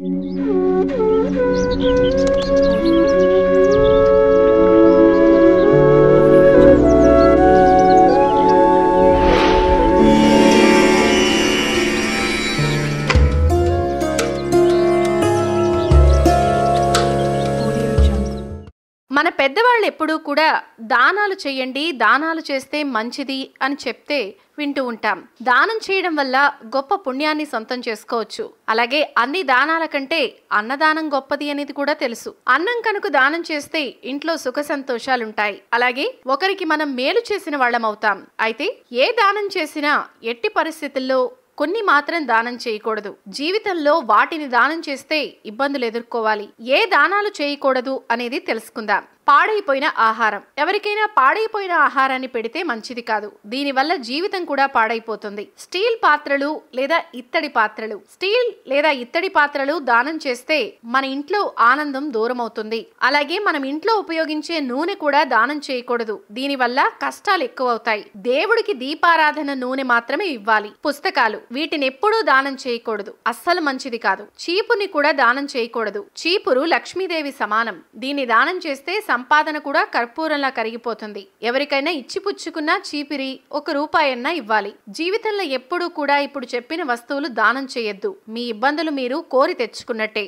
Thank you. మన పెద్దవాళ్ళు ఎప్పుడూ కూడా దానాలు చేయండి దానాలు చేస్తే మంచిది అని చెప్తే వింటూ ఉంటాం. దానం చేయడం వల్ల గొప్ప పుణ్యాన్ని సొంతం చేసుకోవచ్చు. అలాగే అన్ని దానాల కంటే అన్నదానం గొప్పది అనేది కూడా తెలుసు. అన్నం కనుక దానం చేస్తే ఇంట్లో సుఖ సంతోషాలుంటాయి. అలాగే ఒకరికి మనం మేలు చేసిన వాళ్ళం అవుతాం. అయితే ఏ దానం చేసినా ఎట్టి పరిస్థితుల్లో కొన్ని మాత్రం దానం చేయకూడదు. జీవితంలో వాటిని దానం చేస్తే ఇబ్బందులు ఎదుర్కోవాలి. ఏ దానాలు చేయకూడదు అనేది తెలుసుకుందాం. పాడైపోయిన ఆహారం. ఎవరికైనా పాడైపోయిన ఆహారాన్ని పెడితే మంచిది కాదు. దీనివల్ల జీవితం కూడా పాడైపోతుంది. స్టీల్ పాత్రలు లేదా ఇత్తడి పాత్రలు. స్టీల్ లేదా ఇత్తడి పాత్రలు దానం చేస్తే మన ఇంట్లో ఆనందం దూరం అవుతుంది అలాగే మనం ఇంట్లో ఉపయోగించే నూనె కూడా దానం చేయకూడదు. దీనివల్ల కష్టాలు ఎక్కువ అవుతాయి దేవుడికి దీపారాధన నూనె మాత్రమే ఇవ్వాలి. పుస్తకాలు. వీటిని ఎప్పుడూ దానం చేయకూడదు. అస్సలు మంచిది కాదు. చీపుని కూడా దానం చేయకూడదు. చీపురు లక్ష్మీదేవి సమానం. దీన్ని దానం చేస్తే సంపాదన కూడా కర్పూరంలా కరిగిపోతుంది. ఎవరికైనా ఇచ్చిపుచ్చుకున్నా చీపిరి ఒక రూపాయన్నా ఇవ్వాలి. జీవితంలో ఎప్పుడూ కూడా ఇప్పుడు చెప్పిన వస్తువులు దానం చేయొద్దు. మీ ఇబ్బందులు మీరు కోరి తెచ్చుకున్నట్టే.